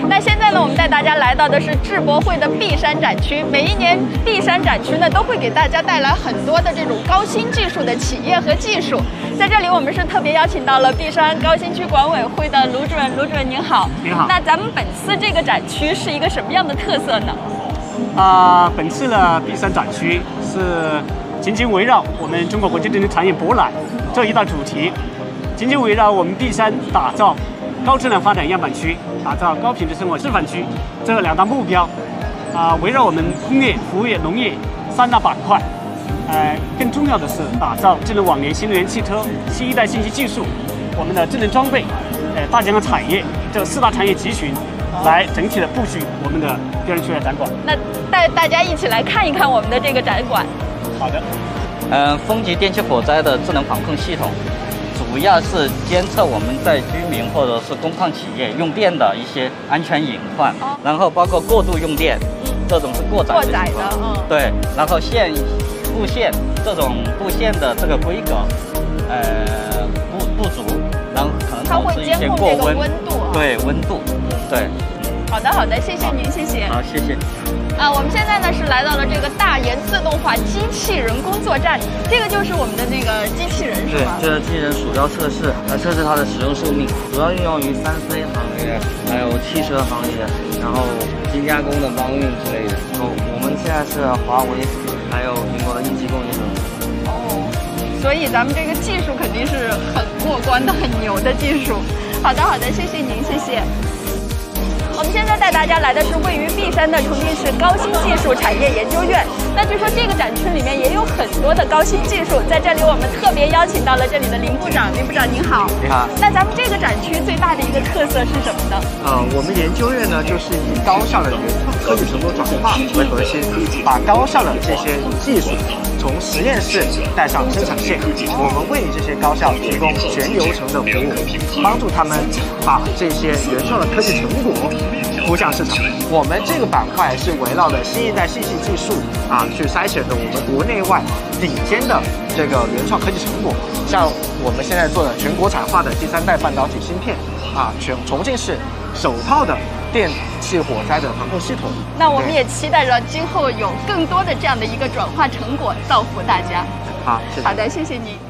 山。那现在呢，我们带大家来到的是智博会的璧山展区。每一年璧山展区呢，都会给大家带来很多的这种高新技术的企业和技术。在这里，我们是特别邀请到了璧山高新区管委会的卢主任。卢主任您好，您好。那咱们本次这个展区是一个什么样的特色呢？啊，本次的璧山展区是紧紧围绕我们中国国际电子产业博览这一大主题，紧紧围绕我们璧山打造高质量发展样板区、打造高品质生活示范区这两大目标，啊，围绕我们工业、服务业、农业三大板块，呃，更重要的是打造智能网联、新能源汽车、新一代信息技术、我们的智能装备、呃，大健康产业这四大产业集群。来整体的布局我们的第二区的展馆。那带大家一起来看一看我们的这个展馆。好的。嗯，风级电气火灾的智能防控系统，主要是监测我们在居民或者是工矿企业用电的一些安全隐患，然后包括过度用电，这种是过载过载的，嗯，对，然后线布线这种布线的这个规格，呃，不不足，然后可能导致一些过温，温度对温度，对。好的，好的，谢谢您，谢谢。好，谢谢。啊，我们现在呢是来到了这个大研自动化机器人工作站，这个就是我们的那个机器人，是吗？对，这个机器人鼠标测试来测试它的使用寿命，主要运用于三 C 行业，还有汽车行业，然后精加工的帮运之类的。哦，我们现在是华为，还有苹果的一级供应商。哦，所以咱们这个技术肯定是很过关的，很牛的技术。好的，好的，谢谢您，谢谢。大家来的是位于璧山的重庆市高新技术产业研究院。那据说这个展区里面也有很多的高新技术，在这里我们特别邀请到了这里的林部长。林部长您好，你好。那咱们这个展区最大的一个特色是什么呢？呃，我们研究院呢，就是以高校的科技成果转化为核心，把高校的这些技术从实验室带上生产线。我们为这些高校提供全流程的服务，帮助他们把这些原创的科技成果。图像市场，我们这个板块是围绕着新一代信息技术啊，去筛选的我们国内外顶尖的这个原创科技成果。像我们现在做的全国产化的第三代半导体芯片啊，全重庆市首套的电气火灾的防控系统。那我们也期待着今后有更多的这样的一个转化成果造福大家。好，好的，谢谢您。